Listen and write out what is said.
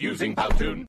using Powtoon.